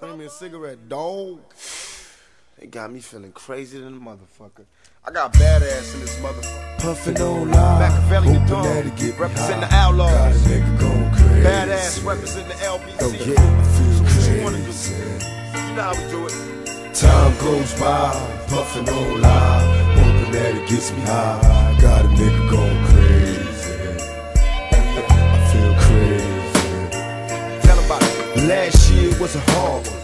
Claim me a cigarette, dog. They got me feeling crazy than a motherfucker. I got badass in this motherfucker. Puffin' on live, Machiavelli the dog. that it get me Represent the outlaws. Got a nigga going crazy. Badass represent the LBC. Oh, yeah, I feel What you wanna do? You know how we do it. Time goes by, puffin' on live, hoping that it gets me high. Got a nigga going crazy.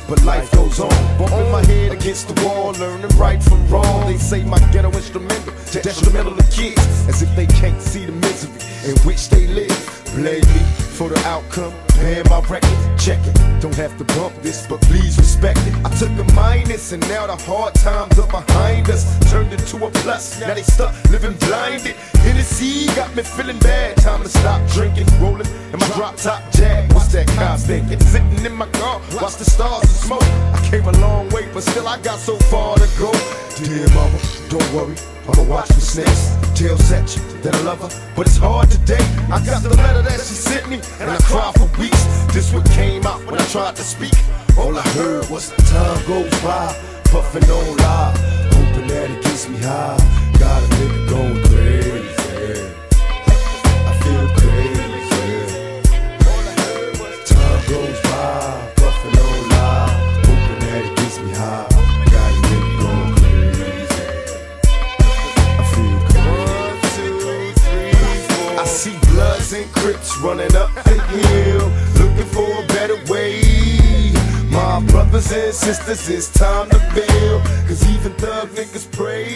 But life goes on. Bumping my head against the wall, learning right from wrong. They say my ghetto instrumental, to detrimental to kids, as if they can't see the misery in which they live. Blame me for the outcome, paying my record, check it. Don't have to bump this, but please respect it. I took a minus, and now the hard times are behind us. Turned into a plus, now they stuck living blinded. Hennessy got me feeling bad. Time to stop drinking, rolling in my drop top jag. What's that cops thinking? Sitting in my car, watch the stars and smoke. I came a long way, but still I got so far to go. Dear mama, don't worry, I'ma watch the snakes. Tell you that I love her, but it's hard today. I got the letter that she sent me, and I cried for weeks. This what came out when I tried to speak. All I heard was time goes by, puffing on live, hoping that it gets me high. Got a nigga going crazy. I feel crazy. Time goes by, puffing on live, hoping that it gets me high. Got a nigga going crazy. I feel crazy. I see bloods and crips running up brothers and sisters, it's time to build, cause even thug niggas pray.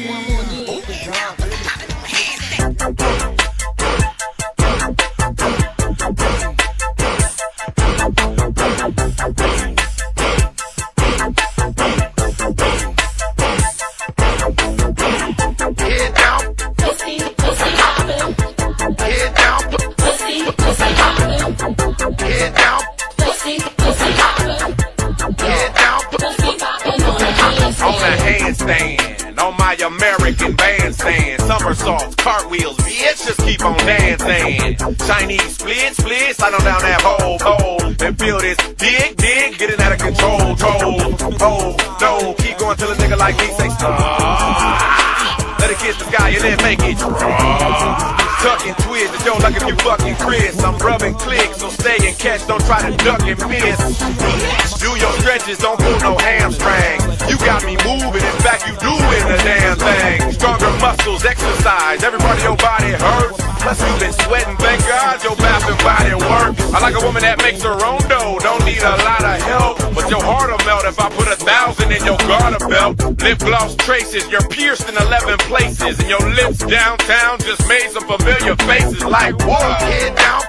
Somersaults, cartwheels, bitch, just keep on dancing. Chinese split, split, slide on down that pole, pole. And feel this dig, dig, getting out of control, toll. Oh, no, keep going till a nigga like me say stop. Let it kiss the sky and then make it drop. Tuck and twist, don't like if you fucking Chris. I'm rubbing clicks, so stay and catch, don't try to duck and miss. Do your stretches, don't pull no hamstring. You got me moving, in fact, you doing the damn thing. Stronger muscles, exercise, every part of your body hurts. Plus, you been sweating, thank God your bath and body work. I like a woman that makes her own dough, don't need a lot of help. But your heart'll melt if I put a thousand in your garter belt. Lip gloss traces, you're pierced in 11 places. And your lips downtown just made some familiar faces like, whoa. Head down,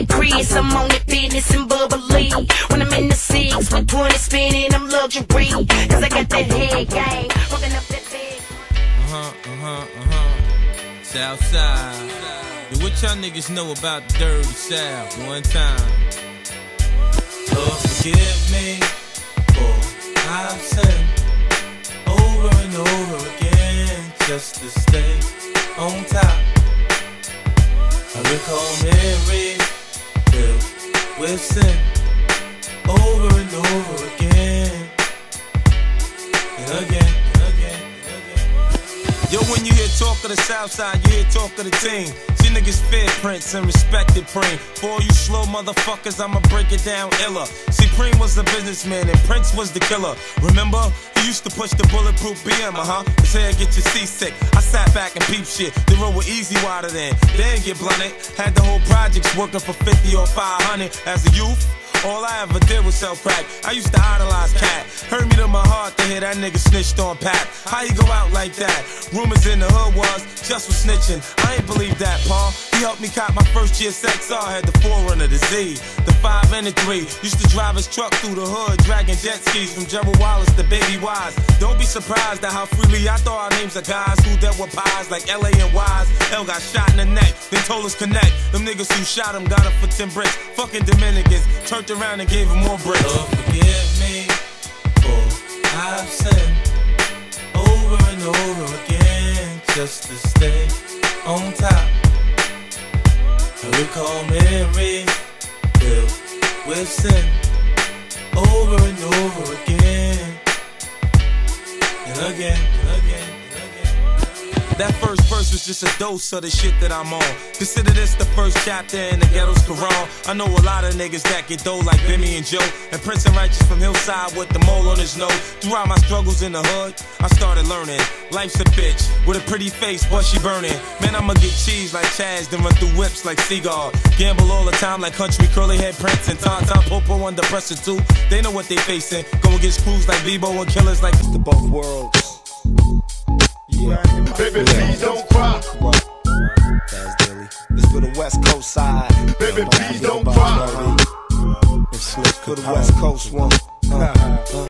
That crease, I'm on that business and bubbly. When I'm in the six with 20 spinning, I'm luxury. Cause I got that head game, hooking up that bed. Uh-huh, uh-huh, uh-huh. Southside. Yo, what y'all niggas know about the dirty South? One time. Lord, forgive me for I've sinned over and over again just to stay on top. Filled Yo, when you hear talk of the South Side, you hear talk of the team. See niggas fear Prince and respected Preem. For all you slow motherfuckers, I'ma break it down iller. See, Preem was the businessman and Prince was the killer. Remember? He used to push the bulletproof BM, uh huh. His hair get you seasick. I sat back and peep shit. The road with easy water then. Then get blunted. Had the whole projects working for 50 or 500 as a youth. All I ever did was sell crack. I used to idolize cat. Hurt me to my heart to hear that nigga snitched on Pat. How you go out like that? Rumors in the hood was just for snitching. I ain't believe that, Paul. He helped me cop my first. I had the forerunner, the Z, the five and the three. Used to drive his truck through the hood, dragging jet skis from Guy R. Brewer to Baisley. Don't be surprised at how freely I throw our names of guys who dealt with pies like LA and Wise. L got shot in the neck, then told us connect. Them niggas who shot him got him for 10 bricks. Fucking Dominicans turned around and gave him more bricks. Oh, Lord, forgive me for I've sinned over and over again just to stay on top. I recall Mary filled with sin again. That first verse was just a dose of the shit that I'm on. Consider this the first chapter in the ghetto's Quran. I know a lot of niggas that get dough like Bimmy and Joe. And Prince and Righteous from Hillside with the mole on his nose. Throughout my struggles in the hood, I started learning. Life's a bitch with a pretty face, but she burning. Man, I'ma get cheese like Chaz, then run through whips like Seagull. Gamble all the time like country curly head Prince and Tom Popo under pressure too. They know what they facing. Go against crews like Bebo and killers like The both worlds. Yeah. Baby, please don't cry. That's Dilly. This for the West Coast side. Baby, please don't cry. Slick for the West Coast one. Uh, uh.